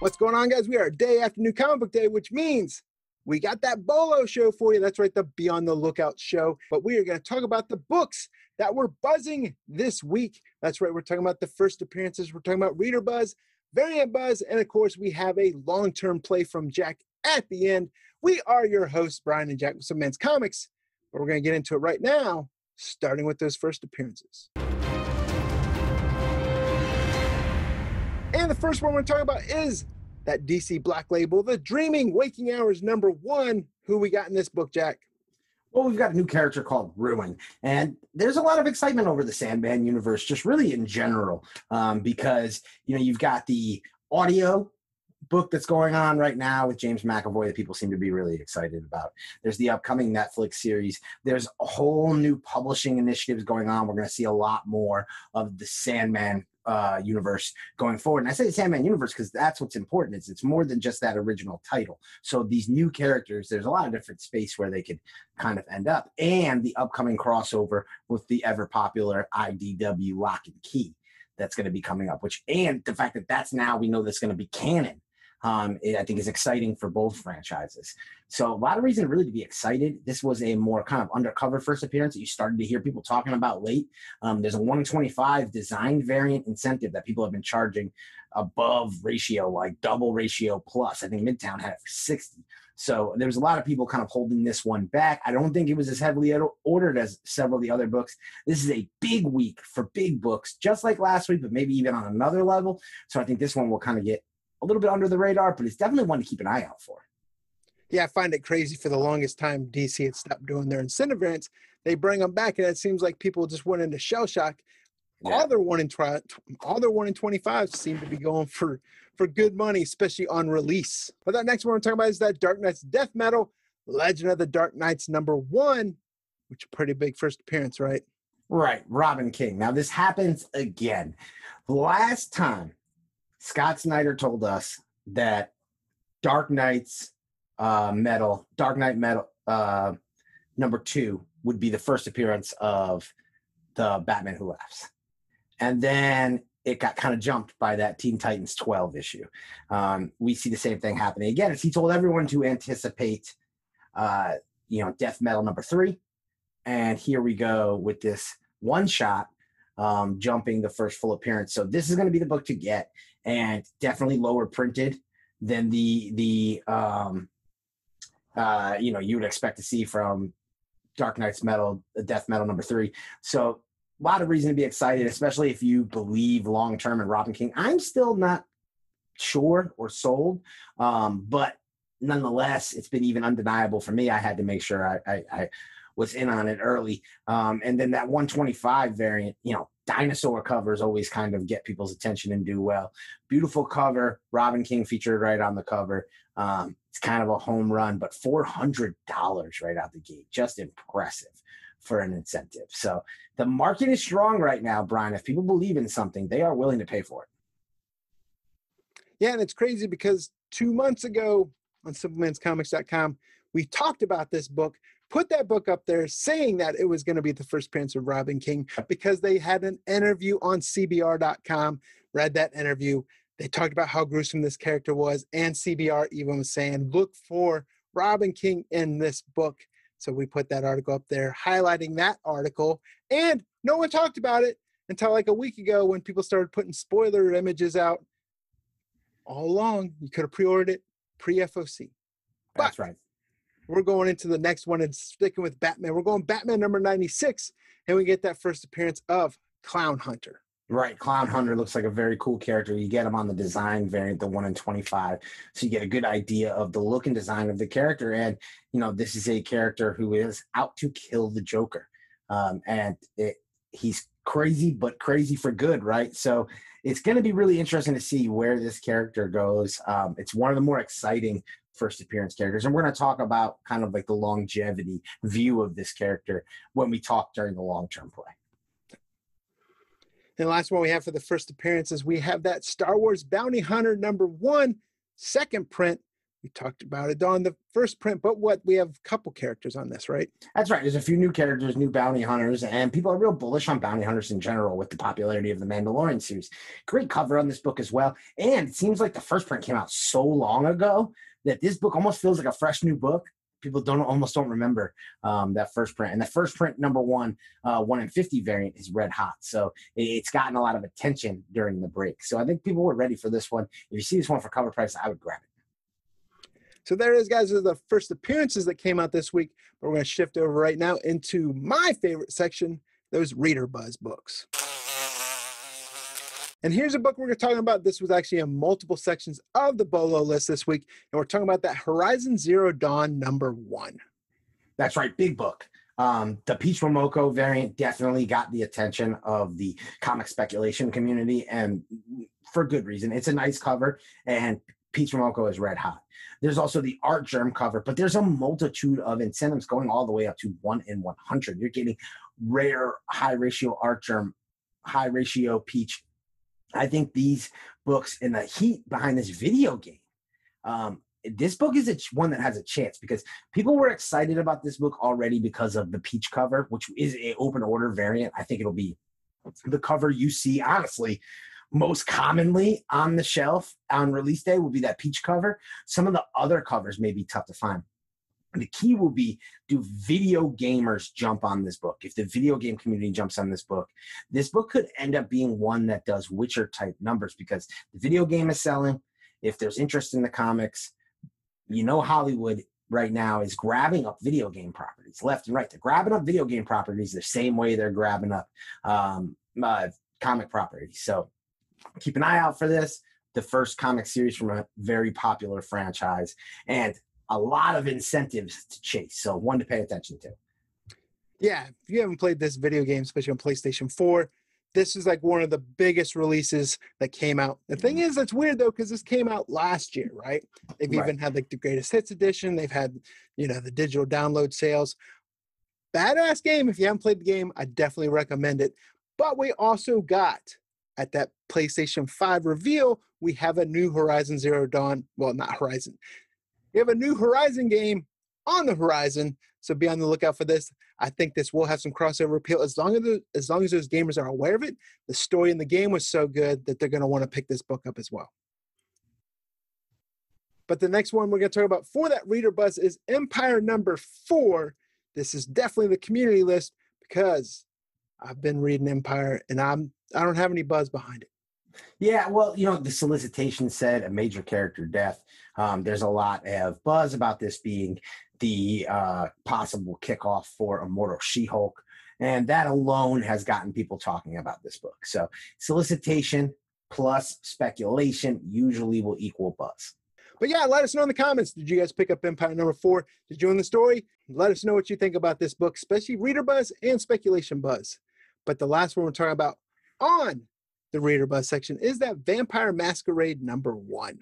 What's going on, guys? We are day after New Comic Book Day, which means we got that Bolo show for you. That's right, the Be on the Lookout show. But we are going to talk about the books that were buzzing this week. That's right, we're talking about the first appearances, we're talking about reader buzz, variant buzz, and of course, we have a long term play from Jack at the end. We are your hosts, Brian and Jack with Simpleman's Comics, but we're going to get into it right now, starting with those first appearances. The first one we're talking about is that DC Black Label, The Dreaming Waking Hours number one. Who we got in this book, Jack? Well, we've got a new character called Ruin, and there's a lot of excitement over the Sandman universe, just really in general, um, because you know you've got the audio book that's going on right now with James McAvoy that people seem to be really excited about. There's the upcoming Netflix series. There's a whole new publishing initiatives going on. We're going to see a lot more of the Sandman uh, universe going forward. And I say the Sandman universe because that's what's important. Is it's more than just that original title. So these new characters, there's a lot of different space where they could kind of end up, and the upcoming crossover with the ever popular IDW Locke and Key that's going to be coming up. Which and the fact that that's now we know that's going to be canon um, it, I think is exciting for both franchises. So a lot of reason really to be excited. This was a more kind of undercover first appearance that you started to hear people talking about late. Um, there's a 125 design variant incentive that people have been charging above ratio, like double ratio plus. I think Midtown had it for 60. So there was a lot of people kind of holding this one back. I don't think it was as heavily ordered as several of the other books. This is a big week for big books, just like last week, but maybe even on another level. So I think this one will kind of get a little bit under the radar, but it's definitely one to keep an eye out for. Yeah, I find it crazy for the longest time DC had stopped doing their incentive events. They bring them back, and it seems like people just went into shell shock. Yeah. All their one in all their one in twenty five seem to be going for for good money, especially on release. But that next one we're talking about is that Dark Nights Death Metal Legend of the Dark Knights number one, which a pretty big first appearance, right? Right, Robin King. Now this happens again. Last time Scott Snyder told us that Dark Nights uh, metal, Dark Knight metal uh, number two would be the first appearance of the Batman Who Laughs. And then it got kind of jumped by that Teen Titans 12 issue. Um, we see the same thing happening again. As he told everyone to anticipate, uh, you know, Death Metal number three. And here we go with this one shot um, jumping the first full appearance. So this is going to be the book to get, and definitely lower printed than the the um, uh, you know you would expect to see from Dark Nights Metal, the Death Metal number three. So a lot of reason to be excited, especially if you believe long term in Robin King. I'm still not sure or sold, um, but nonetheless, it's been even undeniable for me. I had to make sure I, I, I was in on it early. Um, and then that 125 variant, you know, dinosaur covers always kind of get people's attention and do well. Beautiful cover, Robin King featured right on the cover. Um, it's kind of a home run, but $400 right out the gate, just impressive for an incentive. So the market is strong right now, Brian. If people believe in something, they are willing to pay for it. Yeah, and it's crazy because two months ago on simplemanscomics.com, we talked about this book put that book up there saying that it was going to be the first appearance of Robin King because they had an interview on CBR.com. Read that interview. They talked about how gruesome this character was, and CBR even was saying, look for Robin King in this book. So we put that article up there highlighting that article. And no one talked about it until like a week ago when people started putting spoiler images out. All along, you could have pre ordered it pre FOC. That's right we're going into the next one and sticking with Batman. We're going Batman number 96, and we get that first appearance of Clown Hunter. Right, Clown Hunter looks like a very cool character. You get him on the design variant, the one in 25. So you get a good idea of the look and design of the character. And, you know, this is a character who is out to kill the Joker. Um, and it, he's crazy, but crazy for good, right? So it's going to be really interesting to see where this character goes. Um, it's one of the more exciting first appearance characters. And we're going to talk about kind of like the longevity view of this character when we talk during the long term play. And the last one we have for the first appearances, we have that Star Wars Bounty Hunter number one, second print We talked about it on the first print, but what we have a couple characters on this, right? That's right. There's a few new characters, new bounty hunters, and people are real bullish on bounty hunters in general with the popularity of the Mandalorian series. Great cover on this book as well. And it seems like the first print came out so long ago that this book almost feels like a fresh new book. People don't almost don't remember um, that first print. And the first print, number one, uh, one in 50 variant is red hot. So it's gotten a lot of attention during the break. So I think people were ready for this one. If you see this one for cover price, I would grab it. So there it is, guys. Are the first appearances that came out this week. But we're going to shift over right now into my favorite section, those Reader Buzz books. And here's a book we're talking about. This was actually in multiple sections of the Bolo list this week. And we're talking about that Horizon Zero Dawn number one. That's right, big book. Um, the Peach Momoko variant definitely got the attention of the comic speculation community, and for good reason. It's a nice cover, and Peach Momoko is red hot. There's also the Artgerm cover, but there's a multitude of incentives going all the way up to one in 100. You're getting rare high ratio Artgerm, high ratio Peach. I think these books and the heat behind this video game. Um, this book is a, one that has a chance because people were excited about this book already because of the peach cover, which is an open order variant. I think it'll be the cover you see, honestly, most commonly on the shelf on release day will be that peach cover. Some of the other covers may be tough to find. The key will be do video gamers jump on this book? If the video game community jumps on this book, this book could end up being one that does Witcher type numbers because the video game is selling. If there's interest in the comics, you know, Hollywood right now is grabbing up video game properties left and right. They're grabbing up video game properties the same way they're grabbing up um, uh, comic properties. So keep an eye out for this. The first comic series from a very popular franchise and a lot of incentives to chase. So, one to pay attention to. Yeah, if you haven't played this video game, especially on PlayStation 4, this is like one of the biggest releases that came out. The thing is, it's weird though, because this came out last year, right? They've right. even had like the greatest hits edition, they've had, you know, the digital download sales. Badass game. If you haven't played the game, I definitely recommend it. But we also got at that PlayStation 5 reveal, we have a new Horizon Zero Dawn. Well, not Horizon. We have a new Horizon game on the horizon. So be on the lookout for this. I think this will have some crossover appeal as long as the, as long as those gamers are aware of it. The story in the game was so good that they're going to want to pick this book up as well. But the next one we're going to talk about for that reader buzz is Empire number four. This is definitely the community list because I've been reading Empire and I'm I don't have any buzz behind it. Yeah, well, you know, the solicitation said a major character death. Um, there's a lot of buzz about this being the uh, possible kickoff for Immortal She Hulk. And that alone has gotten people talking about this book. So, solicitation plus speculation usually will equal buzz. But yeah, let us know in the comments. Did you guys pick up Empire number four? Did you the story? Let us know what you think about this book, especially reader buzz and speculation buzz. But the last one we're talking about on the Reader Buzz section is that Vampire Masquerade number one.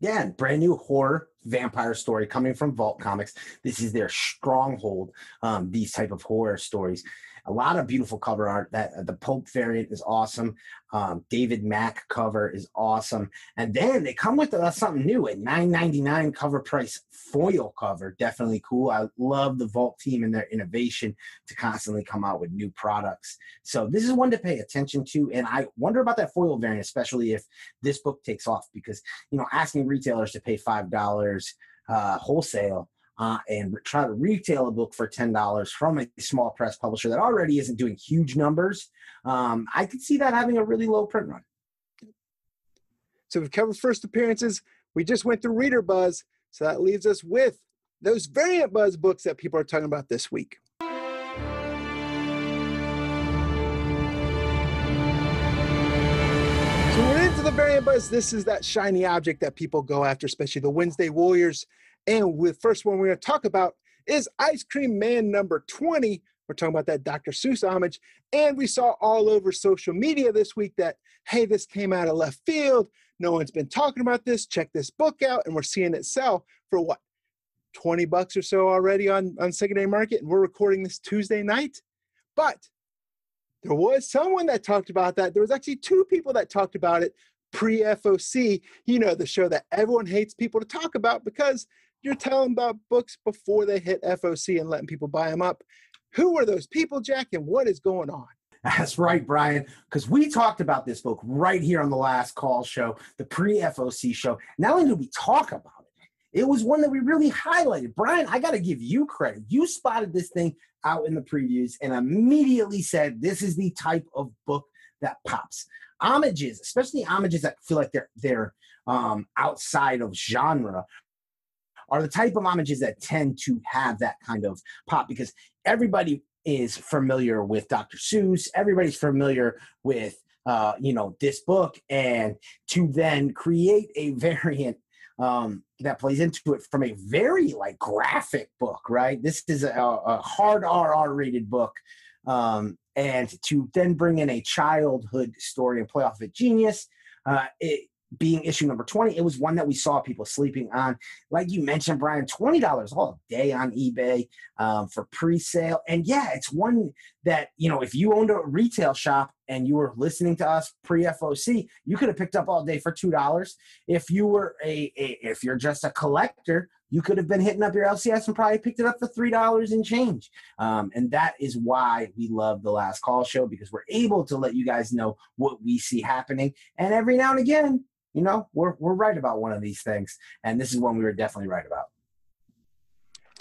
Yeah, brand new horror vampire story coming from Vault Comics. This is their stronghold. Um, these type of horror stories, a lot of beautiful cover art. That uh, the Pope variant is awesome. Um, David Mack cover is awesome, and then they come with uh, something new at nine ninety nine cover price foil cover. Definitely cool. I love the Vault team and their innovation to constantly come out with new products. So this is one to pay attention to, and I wonder about that foil variant, especially if this book takes off, because you know asking retailers to pay five dollars uh, wholesale uh, and try to retail a book for $10 from a small press publisher that already isn't doing huge numbers, um, I could see that having a really low print run. So we've covered first appearances. We just went through Reader Buzz. So that leaves us with those variant Buzz books that people are talking about this week. So we're into the variant buzz. This is that shiny object that people go after, especially the Wednesday Warriors and with first one we're going to talk about is Ice Cream Man number 20. We're talking about that Dr. Seuss homage. And we saw all over social media this week that, hey, this came out of left field. No one's been talking about this. Check this book out. And we're seeing it sell for what? 20 bucks or so already on, on secondary market. And we're recording this Tuesday night. But there was someone that talked about that. There was actually two people that talked about it pre FOC, you know, the show that everyone hates people to talk about because you're telling about books before they hit FOC and letting people buy them up. Who are those people, Jack, and what is going on? That's right, Brian, because we talked about this book right here on the last call show, the pre FOC show. Not only did we talk about it, it was one that we really highlighted. Brian, I got to give you credit. You spotted this thing out in the previews and immediately said, This is the type of book that pops. Homages, especially homages that feel like they're they're um, outside of genre, are the type of homages that tend to have that kind of pop because everybody is familiar with Dr. Seuss. Everybody's familiar with uh, you know this book, and to then create a variant um, that plays into it from a very like graphic book, right? This is a, a hard RR rated book, um, and to then bring in a childhood story and play off of genius. Uh, it, being issue number 20 it was one that we saw people sleeping on like you mentioned brian $20 all day on ebay um, for pre-sale and yeah it's one that you know if you owned a retail shop and you were listening to us pre-foc you could have picked up all day for $2 if you were a, a if you're just a collector you could have been hitting up your LCS and probably picked it up for three dollars and change. Um, and that is why we love the last call show because we're able to let you guys know what we see happening. And every now and again, you know, we're we're right about one of these things, and this is one we were definitely right about.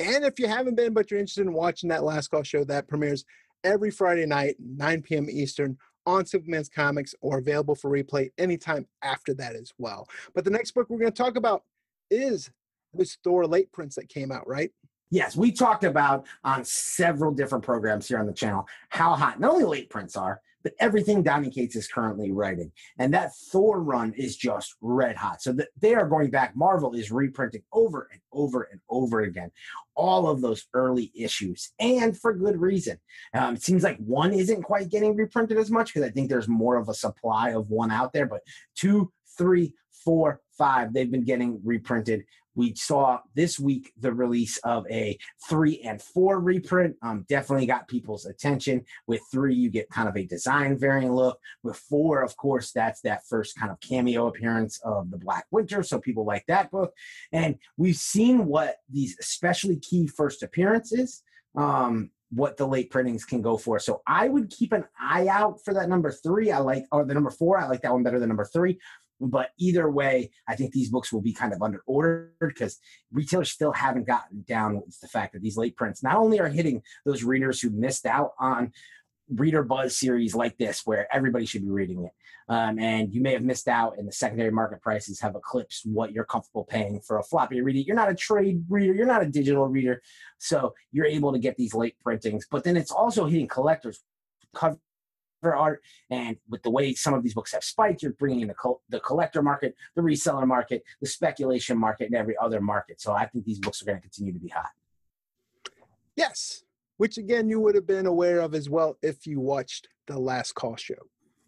And if you haven't been, but you're interested in watching that last call show, that premieres every Friday night, 9 p.m. Eastern on Simpleman's Comics, or available for replay anytime after that as well. But the next book we're going to talk about is this Thor late prints that came out, right? Yes, we talked about on several different programs here on the channel how hot not only late prints are, but everything Donny Cates is currently writing. And that Thor run is just red hot. So that they are going back. Marvel is reprinting over and over and over again all of those early issues, and for good reason. Um, it seems like one isn't quite getting reprinted as much because I think there's more of a supply of one out there, but two, three, four, five, they've been getting reprinted we saw this week the release of a three and four reprint. Um, definitely got people's attention. With three, you get kind of a design variant look. With four, of course, that's that first kind of cameo appearance of the Black Winter. So people like that book. And we've seen what these especially key first appearances. Um, what the late printings can go for. So I would keep an eye out for that number three. I like, or the number four. I like that one better than number three. But either way, I think these books will be kind of under ordered because retailers still haven't gotten down with the fact that these late prints not only are hitting those readers who missed out on reader buzz series like this where everybody should be reading it um, and you may have missed out and the secondary market prices have eclipsed what you're comfortable paying for a floppy reader. You're not a trade reader. You're not a digital reader. So you're able to get these late printings. But then it's also hitting collectors cover art. And with the way some of these books have spiked, you're bringing in the, co- the collector market, the reseller market, the speculation market, and every other market. So I think these books are going to continue to be hot. Yes, which again you would have been aware of as well if you watched the last call show.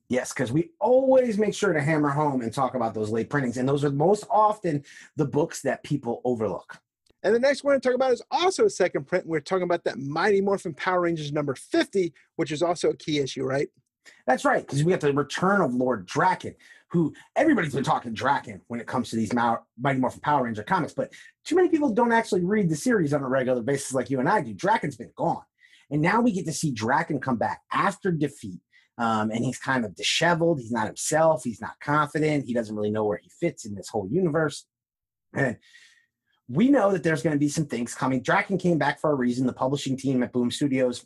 Yes, because we always make sure to hammer home and talk about those late printings. And those are most often the books that people overlook. And the next one to talk about is also a second print. We're talking about that Mighty Morphin Power Rangers number 50, which is also a key issue, right? That's right, because we have the return of Lord Drakkon, who everybody's been talking Drakkon when it comes to these Mighty Morphin Power Ranger comics, but too many people don't actually read the series on a regular basis like you and I do. Drakkon's been gone. And now we get to see Drakkon come back after defeat. Um, and he's kind of disheveled. He's not himself. He's not confident. He doesn't really know where he fits in this whole universe. And we know that there's going to be some things coming. Drakkon came back for a reason. The publishing team at Boom Studios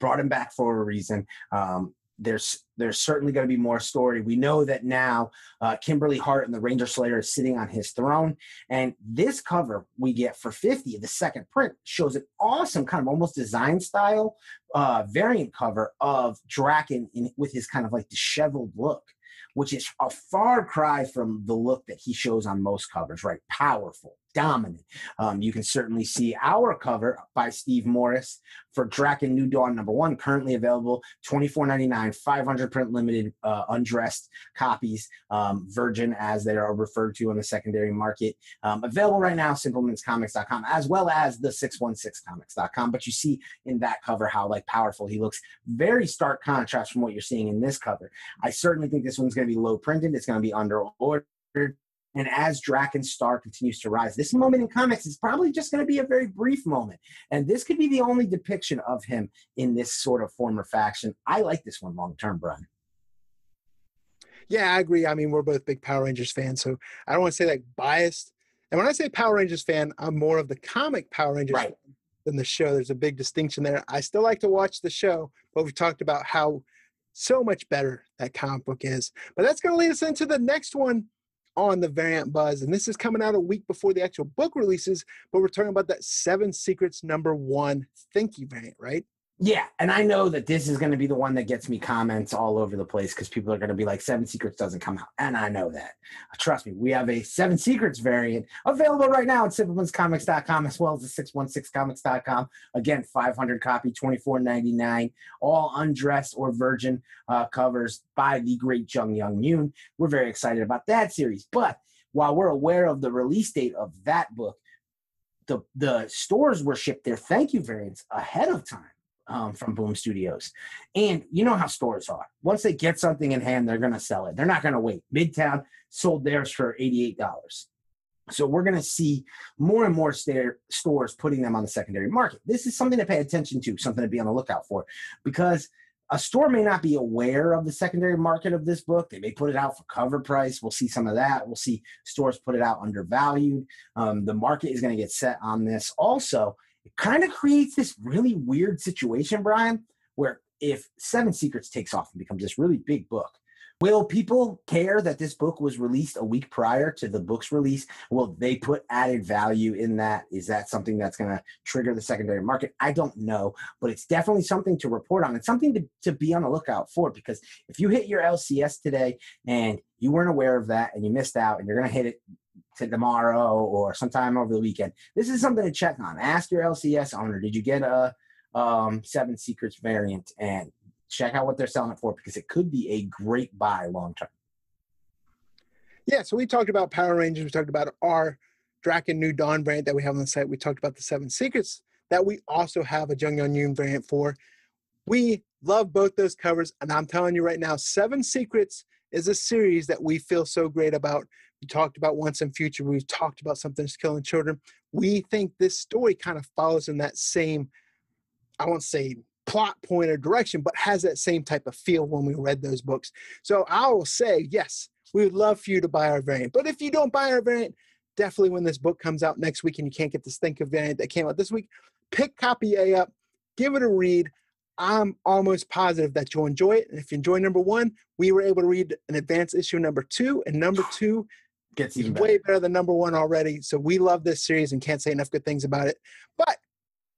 brought him back for a reason. Um, there's there's certainly going to be more story. We know that now uh, Kimberly Hart and the Ranger Slayer is sitting on his throne, and this cover we get for 50, the second print, shows an awesome kind of almost design style uh, variant cover of Drakkon in, with his kind of like disheveled look, which is a far cry from the look that he shows on most covers. Right, powerful, dominant. Um, you can certainly see our cover by Steve Morris for Drakkon New Dawn number one, currently available $24.99, 500 print limited uh, undressed copies, um, virgin as they are referred to in the secondary market. Um, available right now, simplemanscomics.com, as well as the 616comics.com. But you see in that cover how like powerful he looks. Very stark contrast from what you're seeing in this cover. I certainly think this one's going to be low printed. It's going to be under ordered. And as Drakkon's star continues to rise, this moment in comics is probably just going to be a very brief moment. And this could be the only depiction of him in this sort of former faction. I like this one long term, Brian. Yeah, I agree. I mean, we're both big Power Rangers fans, so I don't want to say like biased. And when I say Power Rangers fan, I'm more of the comic Power Rangers right. than the show. There's a big distinction there. I still like to watch the show, but we've talked about how so much better that comic book is. But that's going to lead us into the next one on the variant buzz. And this is coming out a week before the actual book releases, but we're talking about that Seven Secrets number one Thank You variant, right? Yeah, and I know that this is going to be the one that gets me comments all over the place because people are going to be like, Seven Secrets doesn't come out. And I know that. Trust me, we have a Seven Secrets variant available right now at simplemanscomics.com as well as the 616comics.com. Again, 500 copy, 24.99, all undressed or virgin uh, covers by the great Junggeun Yoon. We're very excited about that series. But while we're aware of the release date of that book, the, the stores were shipped their thank you variants ahead of time um, from Boom Studios. And you know how stores are. Once they get something in hand, they're going to sell it. They're not going to wait. Midtown sold theirs for $88. So we're going to see more and more stair, stores putting them on the secondary market. This is something to pay attention to, something to be on the lookout for, because a store may not be aware of the secondary market of this book. They may put it out for cover price. We'll see some of that. We'll see stores put it out undervalued. Um, the market is going to get set on this. Also, it kind of creates this really weird situation, Brian, where if Seven Secrets takes off and becomes this really big book, will people care that this book was released a week prior to the book's release? Will they put added value in that? Is that something that's going to trigger the secondary market? I don't know, but it's definitely something to report on. It's something to, to be on the lookout for because if you hit your LCS today and you weren't aware of that and you missed out and you're going to hit it to tomorrow or sometime over the weekend. This is something to check on. Ask your LCS owner, did you get a um, Seven Secrets variant? And check out what they're selling it for because it could be a great buy long term. Yeah, so we talked about Power Rangers. We talked about our Drakkon New Dawn variant that we have on the site. We talked about the Seven Secrets that we also have a Junggeun Yoon variant for. We love both those covers, and I'm telling you right now, Seven Secrets is a series that we feel so great about we talked about Once and Future. We've talked about something's killing children. We think this story kind of follows in that same, I won't say plot point or direction, but has that same type of feel when we read those books. So I will say, yes, we would love for you to buy our variant. But if you don't buy our variant, definitely when this book comes out next week and you can't get this Think of variant that came out this week, pick copy A up, give it a read. I'm almost positive that you'll enjoy it. And if you enjoy number one, we were able to read an advanced issue number two, and number two gets even better. way better than number one already. So we love this series and can't say enough good things about it. But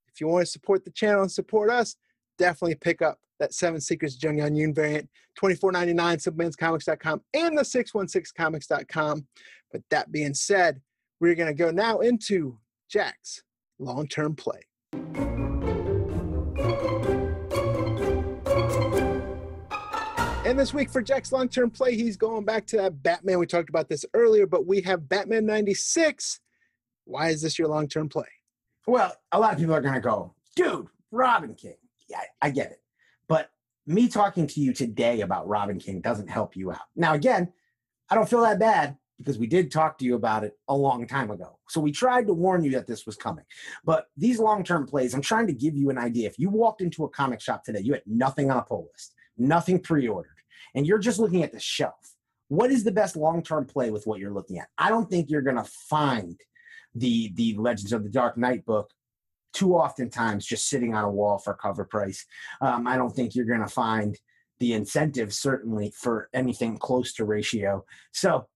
if you want to support the channel and support us, definitely pick up that Seven Secrets Junggeun Yoon variant, $24.99, simplemanscomics.com and the 616comics.com. But that being said, we're going to go now into Jack's long-term play. And this week for Jack's long term play, he's going back to that Batman. We talked about this earlier, but we have Batman 96. Why is this your long term play? Well, a lot of people are going to go, dude, Robin King. Yeah, I get it. But me talking to you today about Robin King doesn't help you out. Now, again, I don't feel that bad because we did talk to you about it a long time ago. So we tried to warn you that this was coming. But these long term plays, I'm trying to give you an idea. If you walked into a comic shop today, you had nothing on a pull list, nothing pre ordered and you're just looking at the shelf, what is the best long-term play with what you're looking at? I don't think you're going to find the the Legends of the Dark Knight book too oftentimes just sitting on a wall for cover price. Um, I don't think you're going to find the incentive certainly for anything close to ratio. So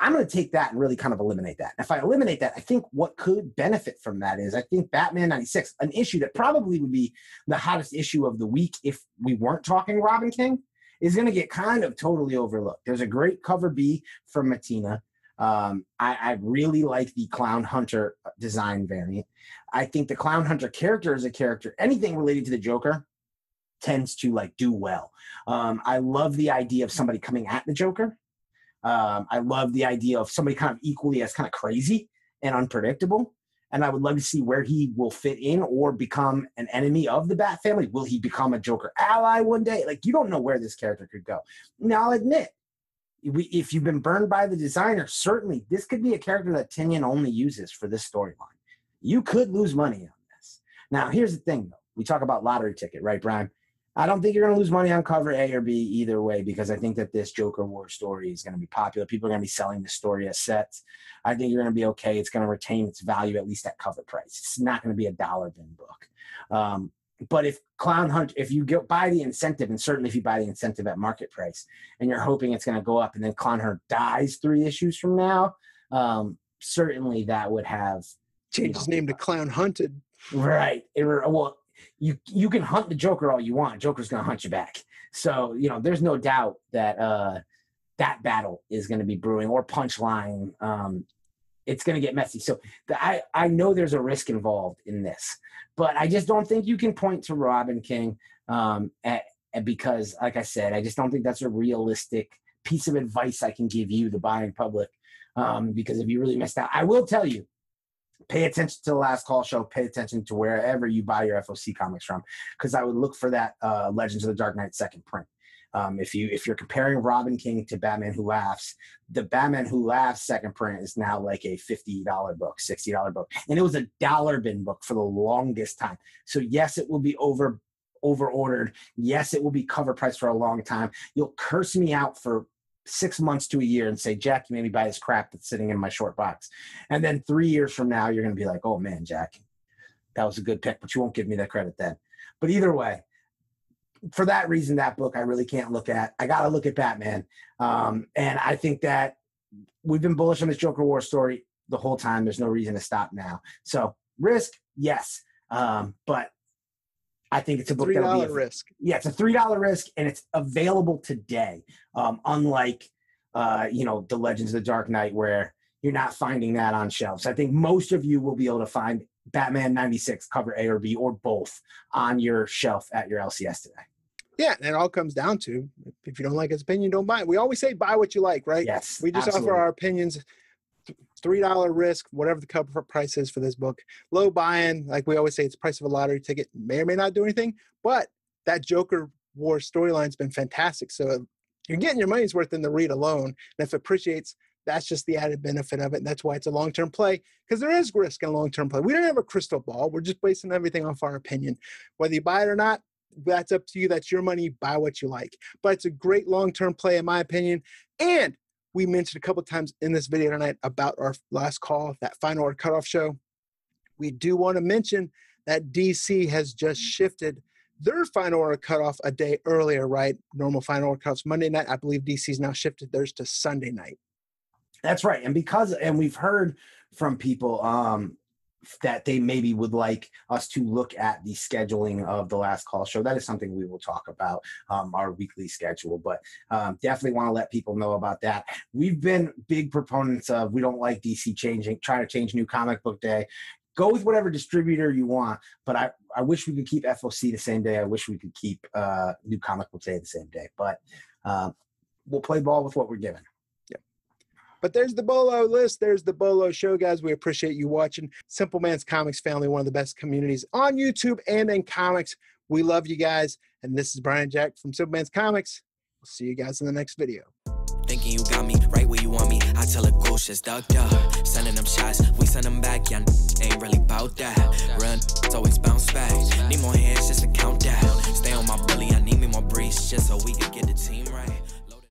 I'm going to take that and really kind of eliminate that. If I eliminate that, I think what could benefit from that is I think Batman 96, an issue that probably would be the hottest issue of the week if we weren't talking Robin King, is going to get kind of totally overlooked. There's a great cover B from Mattina. Um, I, I really like the Clown Hunter uh, design variant. I think the Clown Hunter character is a character, anything related to the Joker tends to like do well. Um, I love the idea of somebody coming at the Joker. Um, I love the idea of somebody kind of equally as kind of crazy and unpredictable. And I would love to see where he will fit in or become an enemy of the Bat family. Will he become a Joker ally one day? Like, you don't know where this character could go. Now, I'll admit, if you've been burned by the designer, certainly this could be a character that Tynion only uses for this storyline. You could lose money on this. Now, here's the thing, though. We talk about lottery ticket, right, Brian? I don't think you're going to lose money on cover A or B either way because I think that this Joker War story is going to be popular. People are going to be selling the story as sets. I think you're going to be okay. It's going to retain its value at least at cover price. It's not going to be a dollar bin book. Um, but if Clown Hunt, if you get buy the incentive, and certainly if you buy the incentive at market price, and you're hoping it's going to go up, and then Clown Hunt dies three issues from now, um, certainly that would have change his name to Clown Hunted. Right. It, well, you you can hunt the Joker all you want. Joker's gonna hunt you back. So you know, there's no doubt that uh, that battle is going to be brewing or punchline. Um, it's going to get messy. So the, I I know there's a risk involved in this, but I just don't think you can point to Robin King um, at, at because, like I said, I just don't think that's a realistic piece of advice I can give you, the buying public. Um, because if you really missed out, I will tell you pay attention to the last call show pay attention to wherever you buy your foc comics from because i would look for that uh, legends of the dark knight second print. Um, if you if you're comparing robin king to batman who laughs the batman who laughs second print is now like a $50 book $60 book and it was a dollar bin book for the longest time. So yes it will be over over ordered yes it will be cover price for a long time. You'll curse me out for six months to a year and say, Jack, you made me buy this crap that's sitting in my short box. And then three years from now, you're going to be like, oh man, Jack, that was a good pick, but you won't give me that credit then. But either way, for that reason, that book I really can't look at. I got to look at Batman. Um, and I think that we've been bullish on this Joker War story the whole time. There's no reason to stop now. So risk, yes. Um, but I think it's a book three dollar risk. Yeah, it's a three dollar risk, and it's available today. Um, unlike uh, you know the Legends of the Dark Knight, where you're not finding that on shelves. I think most of you will be able to find Batman '96 cover A or B or both on your shelf at your LCS today. Yeah, and it all comes down to if you don't like his opinion, don't buy it. We always say buy what you like, right? Yes. We just absolutely. offer our opinions three dollar risk, whatever the cover price is for this book. Low buy-in, like we always say, it's price of a lottery ticket. May or may not do anything, but that Joker War storyline's been fantastic. So you're getting your money's worth in the read alone. And if it appreciates, that's just the added benefit of it. And that's why it's a long-term play because there is risk in long-term play. We don't have a crystal ball. We're just basing everything off our opinion. Whether you buy it or not, that's up to you. That's your money. Buy what you like. But it's a great long-term play, in my opinion. And we mentioned a couple times in this video tonight about our last call, that final order cutoff show. We do want to mention that DC has just shifted their final order cutoff a day earlier, right? Normal final order cutoffs Monday night. I believe DC's now shifted theirs to Sunday night. That's right. And because, and we've heard from people, um, that they maybe would like us to look at the scheduling of the last call show. That is something we will talk about um, our weekly schedule, but um, definitely want to let people know about that. We've been big proponents of we don't like DC changing, trying to change new comic book day. Go with whatever distributor you want, but I, I wish we could keep FOC the same day. I wish we could keep uh, new comic book day the same day, but uh, we'll play ball with what we're given. But there's the Bolo list. There's the Bolo show, guys. We appreciate you watching. Simpleman's Comics Family, one of the best communities on YouTube and in comics. We love you guys. And this is Brian Jack from Simpleman's Comics. We'll see you guys in the next video. Thinking you got me right where you want me. I tell a ghost just. Sending them shots, we send them back. Ain't really about that. Run, it's always bounce back. Need more hands just to count that. Stay on my belly, I need me more breeze just so we can get the team right.